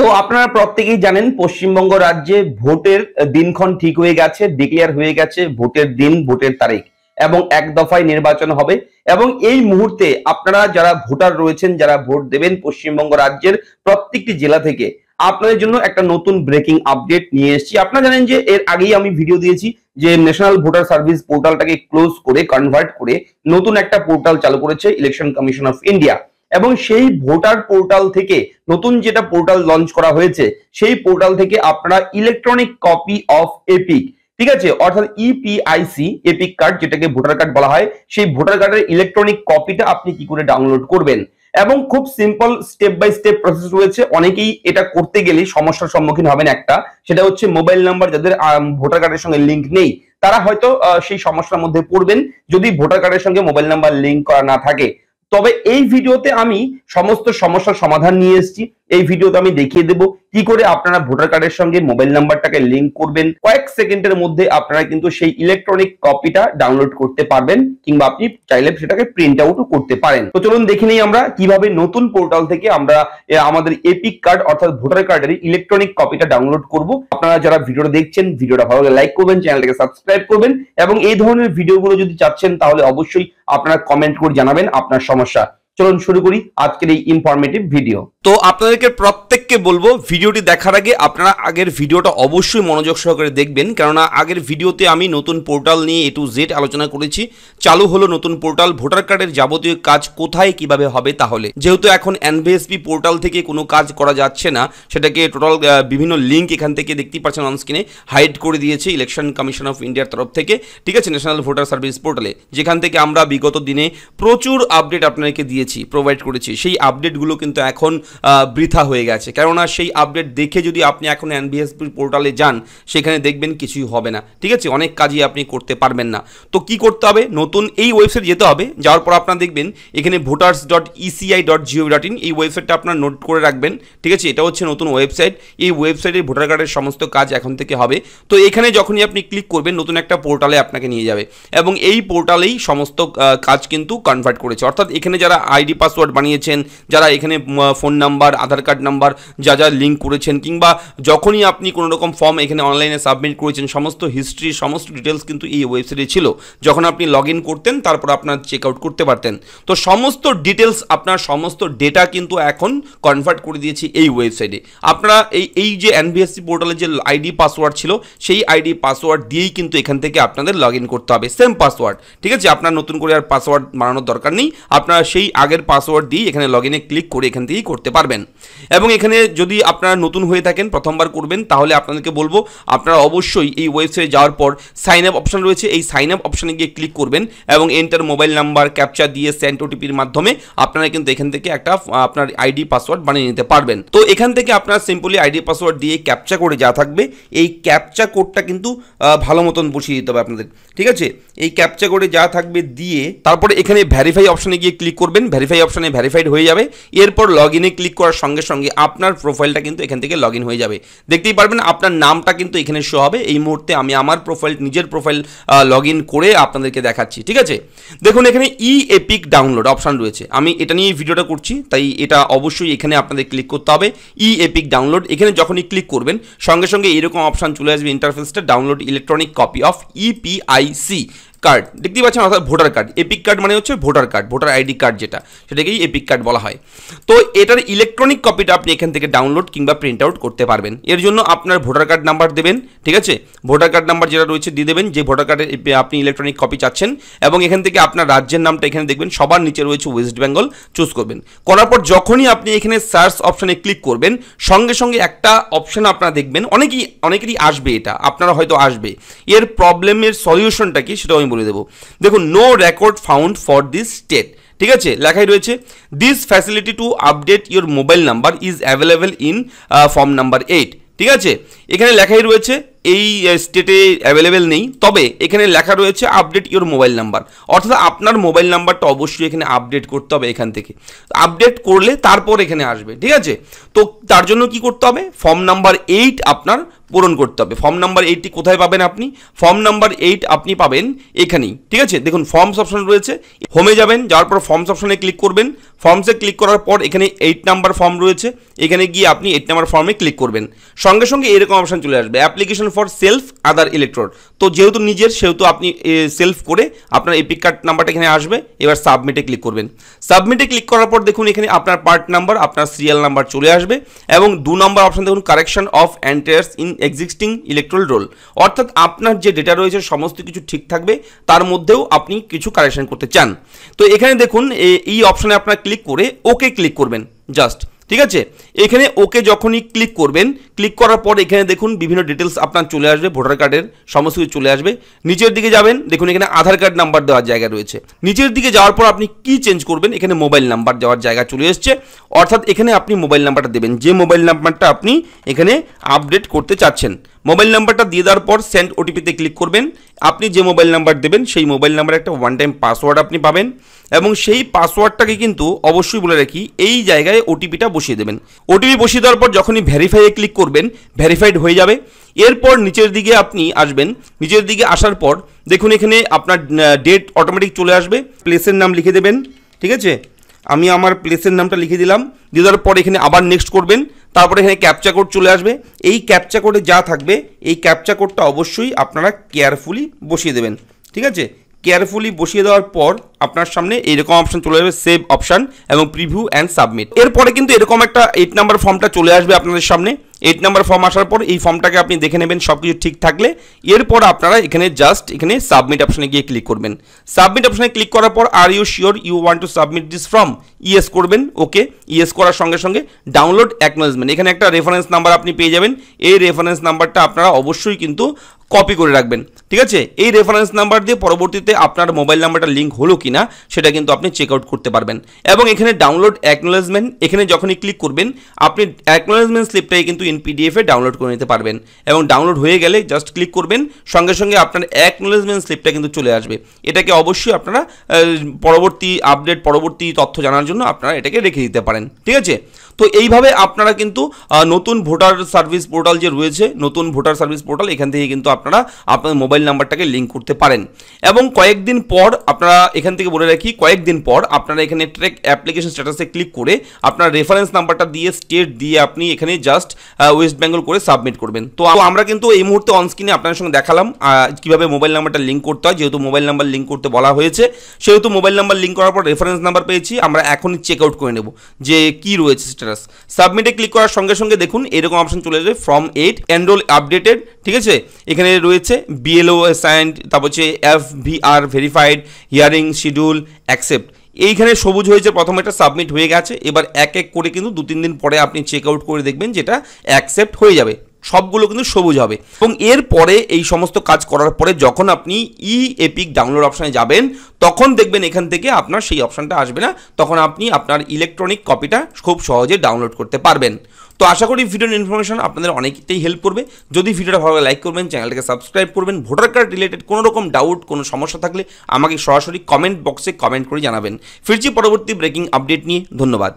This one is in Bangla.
তো আপনারা প্রত্যেকেই জানেন, পশ্চিমবঙ্গ রাজ্যে ভোটের দিনক্ষণ ঠিক হয়ে গেছে ডিক্লেয়ার হয়ে গেছে ভোটের দিন, ভোটের তারিখ এবং এক দফায় নির্বাচন হবে এবং এই মুহূর্তে আপনারা যারা ভোটার রয়েছেন, যারা ভোট দেবেন পশ্চিমবঙ্গ রাজ্যের প্রত্যেকটি জেলা থেকে, আপনাদের জন্য একটা নতুন ব্রেকিং আপডেট নিয়ে এসেছি। আপনারা জানেন যে এর আগেই আমি ভিডিও দিয়েছি যে ন্যাশনাল ভোটার সার্ভিস পোর্টালটাকে ক্লোজ করে কনভার্ট করে নতুন একটা পোর্টাল চালু করেছে ইলেকশন কমিশন অফ ইন্ডিয়া এবং সেই ভোটার পোর্টাল থেকে নতুন যেটা পোর্টাল লঞ্চ করা হয়েছে, সেই পোর্টাল থেকে আপনারা ইলেকট্রনিক কপি অফ এপিক ঠিক আছে? অর্থাৎ ইপিআইসি এপিক কার্ড যেটাকে ভোটার কার্ড বলা হয়, সেই ভোটার কার্ডের ইলেকট্রনিক কপিটা আপনি কি করে ডাউনলোড করবেন? এবং খুব simple step by step process রয়েছে। অনেকেই এটা করতে গেলে সমস্যার সম্মুখীন হবেন একটা, সেটা হচ্ছে মোবাইল নাম্বার যাদের ভোটার কার্ডের সঙ্গে লিঙ্ক নেই, তারা হয়তো সেই সমস্যার মধ্যে পড়বেন। যদি ভোটার কার্ডের সঙ্গে মোবাইল নাম্বার লিঙ্ক করা না থাকে তবে এই ভিডিওতে আমি সমস্ত সমস্যার সমাধান নিয়ে এসেছি। এই ভিডিওতে আমি দেখিয়ে দেব কি করে আপনারা ভোটার কার্ডের সঙ্গে মোবাইল নাম্বারটাকে লিঙ্ক করবেন। কয়েক সেকেন্ডের মধ্যে আপনারা কিন্তু সেই ইলেকট্রনিক কপিটা ডাউনলোড করতে পারবেন কিংবা আপনি চাইলে সেটাকে প্রিন্ট আউটও করতে পারেন। তো চলুন দেখে নিই আমরা কীভাবে নতুন পোর্টাল থেকে আমরা আমাদের এপিক কার্ড অর্থাৎ ভোটার কার্ডের ইলেকট্রনিক কপিটা ডাউনলোড করব। আপনারা যারা ভিডিওটা দেখছেন ভিডিওটা ভালো লাইক করবেন চ্যানেলটাকে সাবস্ক্রাইব করবেন এবং এই ধরনের ভিডিওগুলো যদি চাচ্ছেন, তাহলে অবশ্যই আপনারা কমেন্ট করে জানাবেন আপনার সমস্যা। চলুন শুরু করি আজকের এই ইনফরমেটিভ ভিডিও তো আপনাদেরকে প্রত্যেককে বলব, ভিডিওটি দেখার আগে আপনারা আগের ভিডিওটা অবশ্যই মনোযোগ সহকারে দেখবেন, কেননা আগের ভিডিওতে আমি নতুন পোর্টাল নিয়ে এ টু জেড আলোচনা করেছি। চালু হলো নতুন পোর্টাল ভোটার কার্ডের যাবতীয় কাজ কোথায়, কীভাবে হবে তাহলে। যেহেতু এখন এনভিএসপি পোর্টাল থেকে কোনো কাজ করা যাচ্ছে না, সেটাকে টোটাল বিভিন্ন লিঙ্ক এখান থেকে দেখতেই পাচ্ছেন অনস্ক্রিনে হাইড করে দিয়েছে ইলেকশন কমিশন অফ ইন্ডিয়ার তরফ থেকে। ঠিক আছে ন্যাশনাল ভোটার সার্ভিস পোর্টালে যেখান থেকে আমরা বিগত দিনে প্রচুর আপডেট আপনাদেরকে দিয়েছি। প্রোভাইড করেছি, সেই আপডেটগুলো কিন্তু এখন বৃথা হয়ে গেছে। কেননা সেই আপডেট দেখে যদি আপনি এখন এনবিএসপি পোর্টালে যান, সেখানে দেখবেন কিছুই হবে না। ঠিক আছে? অনেক কাজই আপনি করতে পারবেন না। তো কি করতে হবে? নতুন এই ওয়েবসাইট যেতে হবে যাওয়ার পর আপনারা দেখবেন এখানে voters dot ECI dot gov dot in এই ওয়েবসাইটটা আপনার নোট করে রাখবেন। ঠিক আছে? এটা হচ্ছে নতুন ওয়েবসাইট এই ওয়েবসাইটে ভোটার কার্ডের সমস্ত কাজ এখন থেকে হবে। তো এখানে যখনই আপনি ক্লিক করবেন, নতুন একটা পোর্টালে আপনাকে নিয়ে যাবে। এবং এই পোর্টালেই সমস্ত কাজ কিন্তু কনভার্ট করেছে। অর্থাৎ এখানে যারা আইডি পাসওয়ার্ড বানিয়েছেন, যারা এখানে phone number, Aadhaar card number, যা যা লিঙ্ক করেছেন, কিংবা যখনই আপনি কোনো রকম ফর্ম এখানে অনলাইনে সাবমিট করেছেন, সমস্ত হিস্ট্রি, সমস্ত ডিটেলস কিন্তু এই ওয়েবসাইটে ছিল। যখন আপনি লগ ইন করতেন, তারপর আপনার চেক আউট করতে পারতেন। তো সমস্ত ডিটেলস আপনার সমস্ত ডেটা কিন্তু এখন কনভার্ট করে দিয়েছি এই ওয়েবসাইটে। আপনারা এই এই যে এনবিএসসি পোর্টালে যে আইডি পাসওয়ার্ড ছিল, সেই আইডি পাসওয়ার্ড দিয়েই কিন্তু এখান থেকে আপনাদের লগ ইন করতে হবে। সেম পাসওয়ার্ড, ঠিক আছে? আপনার নতুন করে আর পাসওয়ার্ড বানানোর দরকার নেই। আপনারা সেই আগের পাসওয়ার্ড দিয়ে এখানে লগ ইনে ক্লিক করে এখান থেকেই করতে পারবেন। এবং এখানে যদি আপনারা নতুন হয়ে থাকেন, প্রথমবার করবেন, তাহলে আপনাদেরকে বলব, আপনারা অবশ্যই এই ওয়েবসাইটে যাওয়ার পর সাইন আপ অপশান রয়েছে। এই সাইন আপ অপশানে গিয়ে ক্লিক করবেন এবং এন্টার মোবাইল নাম্বার ক্যাপচার দিয়ে সেন্ট ওটিপির মাধ্যমে আপনারা কিন্তু এখান থেকে একটা, আপনার আইডি পাসওয়ার্ড বানিয়ে নিতে পারবেন। তো এখান থেকে আপনারা সিম্পলি আইডি পাসওয়ার্ড দিয়ে ক্যাপচা করে যা থাকবে, এই ক্যাপচা কোডটা কিন্তু ভালো মতন বসিয়ে দিতে হবে আপনাদের। ঠিক আছে? এই ক্যাপচা করে যা থাকবে দিয়ে তারপরে এখানে ভ্যারিফাই অপশানে গিয়ে ক্লিক করবেন। ভ্যারিফাই অপশানে ভেরিফাইড হয়ে যাবে। এরপর লগ ইনে ক্লিক করার সঙ্গে সঙ্গে আপনার প্রোফাইলটা কিন্তু এখান থেকে লগ ইন হয়ে যাবে। দেখতেই পারবেন আপনার নামটা কিন্তু এখানে শো হবে। এই মুহূর্তে আমি আমার প্রোফাইল নিজের প্রোফাইল লগ ইন করে আপনাদেরকে দেখাচ্ছি, ঠিক আছে? দেখুন, এখানে ই এপিক ডাউনলোড অপশান রয়েছে। আমি এটা নিয়ে ভিডিওটা করছি, তাই এটা অবশ্যই এখানে আপনাদের ক্লিক করতে হবে। ই এপিক ডাউনলোড এখানে যখনই ক্লিক করবেন, সঙ্গে সঙ্গে এরকম অপশান চলে আসবে ইন্টারফেসটা download electronic copy of EPIC card দেখতেই পাচ্ছেন অর্থাৎ ভোটার কার্ড এপিক কার্ড মানে হচ্ছে voter card voter ID card যেটা, সেটাকেই এপিক কার্ড বলা হয়। তো এটার ইলেকট্রনিক কপিটা আপনি এখান থেকে ডাউনলোড কিংবা প্রিন্ট আউট করতে পারবেন। এর জন্য আপনার ভোটার কার্ড নাম্বার দেবেন, ঠিক আছে? ভোটার কার্ড নাম্বার যেটা রয়েছে দিয়ে দেবেন, যে ভোটার কার্ডের আপনি ইলেকট্রনিক কপি চাচ্ছেন এবং এখান থেকে আপনার রাজ্যের নামটা এখানে দেখবেন, সবার নিচে রয়েছে ওয়েস্ট বেঙ্গল চুজ করবেন। করার পর যখনই আপনি এখানে সার্চ অপশানে ক্লিক করবেন, সঙ্গে সঙ্গে একটা অপশান আপনারা দেখবেন, অনেকেই অনেকেরই আসবে এটা, আপনারা হয়তো আসবে। এর প্রবলেমের সলিউশনটা কি সেটাও আমি বলে দেবো। দেখুন no record found for this state ঠিক আছে? লেখাই রয়েছে this facility to update your mobile number is available in form number eight ঠিক আছে? এখানে লেখাই রয়েছে, এই স্টেটে অ্যাভেলেবেল নেই, তবে এখানে লেখা রয়েছে আপডেট ইওর মোবাইল নাম্বার অর্থাৎ আপনার মোবাইল নাম্বারটা অবশ্যই এখানে আপডেট করতে হবে এখান থেকে। আপডেট করলে তারপর এখানে আসবে। ঠিক আছে? তো তার জন্য কি করতে হবে? ফর্ম নাম্বার এইট আপনার পূরণ করতে হবে। ফর্ম নাম্বার এইটটি কোথায় পাবেন আপনি? ফর্ম নাম্বার এইট আপনি পাবেন এখানেই। ঠিক আছে? দেখুন ফর্মস অপশন রয়েছে। হোমে যাবেন, যাওয়ার পর ফর্মস অপশনে ক্লিক করবেন। ফর্মসে ক্লিক করার পর এখানে এইট নাম্বার ফর্ম রয়েছে। এখানে গিয়ে আপনি এইট নাম্বার ফর্মে ক্লিক করবেন। সঙ্গে সঙ্গে এরকম অপশন চলে আসবে। Application for self other elector তো যেহেতু নিজের, সেহেতু আপনি সেলফ করে আপনার এপিক কার্ড নাম্বারটা এখানে আসবে। এবার সাবমিটে ক্লিক করবেন। সাবমিটে ক্লিক করার পর দেখুন, এখানে আপনার পার্ট নাম্বার আপনার সিরিয়াল নাম্বার চলে আসবে। এবং দু নম্বর অপশন দেখুন correction of entries in existing electoral roll অর্থাৎ আপনার যে ডেটা রয়েছে, সমস্ত কিছু ঠিক থাকবে, তার মধ্যেও আপনি কিছু কারেকশন করতে চান। তো এখানে দেখুন এই অপশানে আপনার ক্লিক করে ওকে ক্লিক করবেন জাস্ট ঠিক আছে? এখানে ওকে যখনই ক্লিক করবেন ক্লিক করার পর এখানে দেখুন বিভিন্ন ডিটেলস আপনার চলে আসবে, ভোটার কার্ডের সমস্ত কিছু চলে আসবে। নিচের দিকে যাবেন, দেখুন এখানে আধার কার্ড নাম্বার দেওয়ার জায়গা রয়েছে। নিচের দিকে যাওয়ার পর আপনি কি চেঞ্জ করবেন, এখানে মোবাইল নাম্বার দেওয়ার জায়গা চলে এসছে। অর্থাৎ এখানে আপনি মোবাইল নাম্বারটা দেবেন। যে মোবাইল নাম্বারটা আপনি এখানে আপডেট করতে চাচ্ছেন মোবাইল নাম্বারটা দিয়ে দেওয়ার পর সেন্ড ওটিপিতে ক্লিক করবেন। আপনি যে মোবাইল নাম্বার দেবেন, সেই মোবাইল নাম্বারে একটা ওয়ান টাইম পাসওয়ার্ড আপনি পাবেন এবং সেই পাসওয়ার্ডটাকে কিন্তু অবশ্যই বলে রাখি, এই জায়গায় ওটিপিটা বসিয়ে দেবেন। ওটিপি বসিয়ে দেওয়ার পর যখনই ভেরিফাইয়ে ক্লিক করবেন ভেরিফাইড হয়ে যাবে। এরপর নিচের দিকে আপনি আসবেন। নিচের দিকে আসার পর দেখুন এখানে আপনার ডেট অটোমেটিক চলে আসবে। প্লেসের নাম লিখে দেবেন, ঠিক আছে? আমি আমার প্লেসের নামটা লিখে দিলাম। দিয়ে দেওয়ার পর এখানে আবার নেক্সট করবেন। তারপরে এখানে ক্যাপচা কোড চলে আসবে। এই ক্যাপচা কোডে যা থাকবে, এই ক্যাপচা কোডটা অবশ্যই আপনারা কেয়ারফুলি বসিয়ে দেবেন, ঠিক আছে? কেয়ারফুলি বসিয়ে দেওয়ার পর আপনার সামনে এইরকম অপশন চলে যাবে সেভ অপশন এবং প্রিভিউ অ্যান্ড সাবমিট এরপরে কিন্তু এরকম একটা এইট নাম্বার ফর্মটা চলে আসবে আপনাদের সামনে। এইট নাম্বার ফর্ম আসার পর এই ফর্মটাকে আপনি দেখে নেবেন সব কিছু ঠিক থাকলে। এরপর আপনারা এখানে জাস্ট এখানে সাবমিট অপশানে গিয়ে ক্লিক করবেন। সাবমিট অপশানে ক্লিক করার পর are you sure you want to submit this form yes করবেন ওকে ইয়েস করার সঙ্গে সঙ্গে ডাউনলোড অ্যাকনোলেজমেন্ট এখানে একটা রেফারেন্স নাম্বার আপনি পেয়ে যাবেন, এই রেফারেন্স নাম্বারটা আপনারা অবশ্যই কিন্তু কপি করে রাখবেন। ঠিক আছে? এই রেফারেন্স নাম্বার দিয়ে পরবর্তীতে আপনার মোবাইল নাম্বারটা লিঙ্ক হলো কি না সেটা কিন্তু আপনি চেক আউট করতে পারবেন। এবং এখানে ডাউনলোড অ্যাকনোলেজমেন্ট এখানে যখনই ক্লিক করবেন, আপনি অ্যাকনোলেজমেন্ট স্লিপটাই কিন্তু ইন পিডিএফে ডাউনলোড করে নিতে পারবেন। এবং ডাউনলোড হয়ে গেলে জাস্ট ক্লিক করবেন, সঙ্গে সঙ্গে আপনার অ্যাকনোলেজমেন্ট স্লিপটা কিন্তু চলে আসবে। এটাকে অবশ্যই আপনারা পরবর্তী আপডেট পরবর্তী তথ্য জানার জন্য আপনারা এটাকে রেখে দিতে পারেন। ঠিক আছে? তো এইভাবে আপনারা কিন্তু নতুন ভোটার সার্ভিস পোর্টাল যে রয়েছে, নতুন ভোটার সার্ভিস পোর্টাল এখান থেকে কিন্তু আপনারা আপনার মোবাইল নাম্বারটাকে লিঙ্ক করতে পারেন। এবং কয়েকদিন পর আপনারা, এখান থেকে বলে রাখি, কয়েকদিন পর আপনারা এখানে ট্রেক অ্যাপ্লিকেশন স্ট্যাটাসে ক্লিক করে আপনার রেফারেন্স নাম্বারটা দিয়ে স্টেট দিয়ে আপনি এখানে জাস্ট ওয়েস্ট বেঙ্গল করে সাবমিট করবেন। তো আমরা কিন্তু এই মুহূর্তে অনস্ক্রিনে আপনার সঙ্গে দেখালাম কীভাবে মোবাইল নাম্বারটা লিঙ্ক করতে হয়। যেহেতু মোবাইল নাম্বার লিঙ্ক করতে বলা হয়েছে, সেহেতু মোবাইল নাম্বার লিঙ্ক করার পর রেফারেন্স নাম্বার পেয়েছি, আমরা এখনই চেক আউট করে নেব যে কি রয়েছে স্ট্যাটাস সাবমিটে ক্লিক করার সঙ্গে সঙ্গে দেখুন, এরকম অপশন চলে যাবে ফ্রম এইট এনরোল আপডেটেড ঠিক আছে? এখানে রয়েছে বিএলও অ্যাসাইন্ড তারপর হচ্ছে F V R verified hearing schedule accept এইখানে সবুজ হয়েছে, প্রথম এটা সাবমিট হয়ে গেছে। এবার এক এক করে কিন্তু দু তিন দিন পরে আপনি চেক আউট করে দেখবেন যেটা অ্যাকসেপ্ট হয়ে যাবে। সবগুলো কিন্তু সবুজ হবে। এবং এরপরে এই সমস্ত কাজ করার পরে যখন আপনি ই এপিক ডাউনলোড অপশানে যাবেন, তখন দেখবেন এখান থেকে আপনার সেই অপশানটা আসবে না। তখন আপনি আপনার ইলেকট্রনিক কপিটা খুব সহজে ডাউনলোড করতে পারবেন। তো আশা করি ভিডিওর ইনফরমেশন আপনাদের অনেকটাই হেল্প করবে। যদি ভিডিওটা ভালো লাইক করবেন চ্যানেলটাকে সাবস্ক্রাইব করবেন। ভোটার কার্ড রিলেটেড কোনো রকম ডাউট কোনো সমস্যা থাকলে আমাকে সরাসরি কমেন্ট বক্সে কমেন্ট করে জানাবেন। ফিরছি পরবর্তী ব্রেকিং আপডেট নিয়ে। ধন্যবাদ।